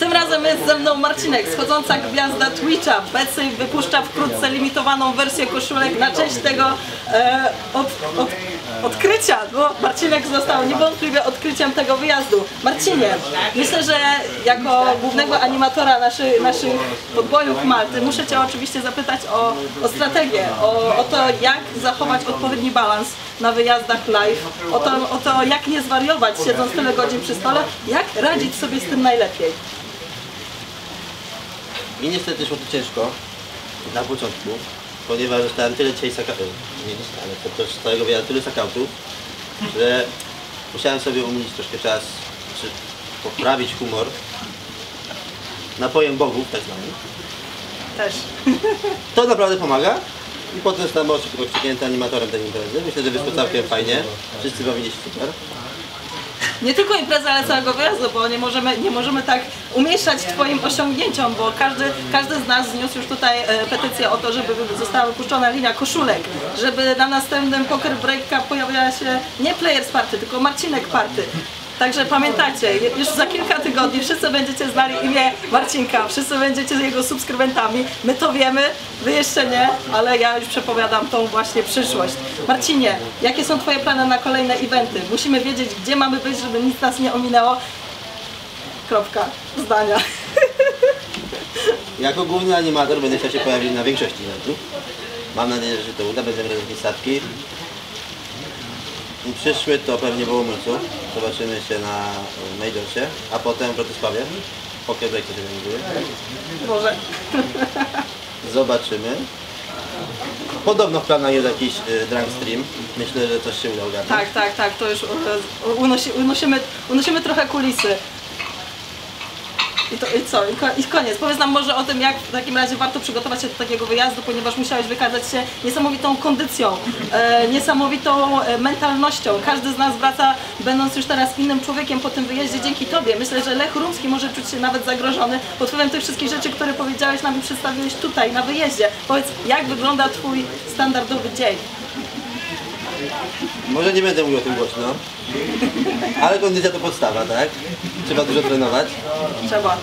Tym razem jest ze mną Marcinek, schodząca gwiazda Twitcha. Becy wypuszcza wkrótce limitowaną wersję koszulek na cześć tego e, od, od, odkrycia, bo Marcinek został niewątpliwie odkryciem tego wyjazdu. Marcinie, myślę, że jako głównego animatora naszych, naszych podbojów Malty muszę Cię oczywiście zapytać o, o strategię, o, o to jak zachować odpowiedni balans na wyjazdach live, o to, o to jak nie zwariować siedząc tyle godzin przy stole, jak radzić sobie z tym najlepiej. Mi niestety szło to ciężko na początku, ponieważ dostałem tyle dzisiaj sakautów, nie dostałem, podczas całego wyjazdu tyle sakautów, że musiałem sobie umilić troszkę czas, czy poprawić humor napojem bogów, tak zwanym. Też. To naprawdę pomaga. I potem zostałem oczeknięty animatorem tej imprezy. Myślę, że wyszło całkiem fajnie. Wszyscy bawili się super. Nie tylko impreza, ale całego wyjazdu, bo nie możemy, nie możemy tak umieszczać Twoim osiągnięciom, bo każdy, każdy z nas zniósł już tutaj e, petycję o to, żeby została wypuszczona linia koszulek, żeby na następnym Poker Break pojawiała się nie Players Party, tylko Marcinek Party. Także pamiętajcie, już za kilka tygodni wszyscy będziecie znali imię Marcinka, wszyscy będziecie jego subskrybentami. My to wiemy, wy jeszcze nie, ale ja już przepowiadam tą właśnie przyszłość. Marcinie, jakie są Twoje plany na kolejne eventy? Musimy wiedzieć, gdzie mamy być, żeby nic nas nie ominęło. Kropka. Zdania. Jako główny animator będę chciał się pojawić na większości eventów. Mam nadzieję, że się to uda. Będziemy robić statki. I Przyszły to pewnie w Łomulcu. Zobaczymy się na Majorcie, a potem w Wrocławie. Poker Break to się organizuje. Może. Zobaczymy. Podobno w planach jest jakiś y, drunk stream. Myślę, że coś się uda ogarnąć. Tak, tak, tak, to już e, unosi, unosimy, unosimy trochę kulisy. I, to, I co? I, ko, I koniec. Powiedz nam może o tym, jak w takim razie warto przygotować się do takiego wyjazdu, ponieważ musiałeś wykazać się niesamowitą kondycją, e, niesamowitą e, mentalnością. Każdy z nas wraca, będąc już teraz innym człowiekiem po tym wyjeździe dzięki Tobie. Myślę, że Lech Rumski może czuć się nawet zagrożony pod wpływem tych wszystkich rzeczy, które powiedziałeś nam i przedstawiłeś tutaj, na wyjeździe. Powiedz, jak wygląda Twój standardowy dzień? Może nie będę mówił o tym głośno. Ale kondycja to podstawa, tak? Trzeba dużo trenować. Trzeba.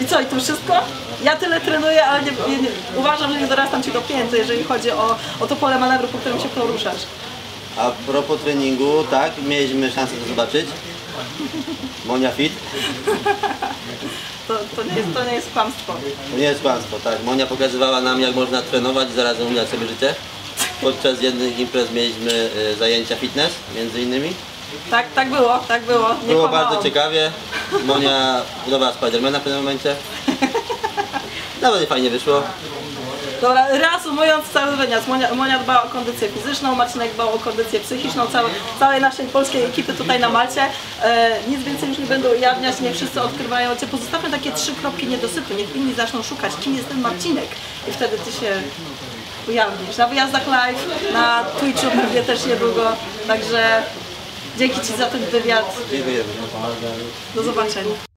I co, i to wszystko? Ja tyle trenuję, ale nie, nie, uważam, że nie dorastam Ci do pięty, jeżeli chodzi o, o to pole manewru, po którym się poruszasz. A propos treningu, tak, mieliśmy szansę to zobaczyć. Monia Fit. To, to, nie, jest, to nie jest kłamstwo. To nie jest kłamstwo, tak. Monia pokazywała nam, jak można trenować i zarazem umiać sobie życie. Podczas jednych imprez mieliśmy y, zajęcia fitness, między innymi. Tak, tak było, tak było. Nie Było kłamałam. bardzo ciekawie. Monia budowała Spidermana w pewnym momencie. Nawet fajnie wyszło. Dobra, reasumując cały wyniad, Monia, Monia dba o kondycję fizyczną, Marcinek dbał o kondycję psychiczną, całe, całej naszej polskiej ekipy tutaj na Malcie. E, nic więcej już nie będę ujawniać, niech wszyscy odkrywają Cię. Pozostawmy takie trzy kropki niedosytu, niech inni zaczną szukać, kim jest ten Marcinek. I wtedy Ty się ujawnisz. Na wyjazdach live, na Twitchu pewnie też niedługo, także dzięki Ci za ten wywiad. Do zobaczenia.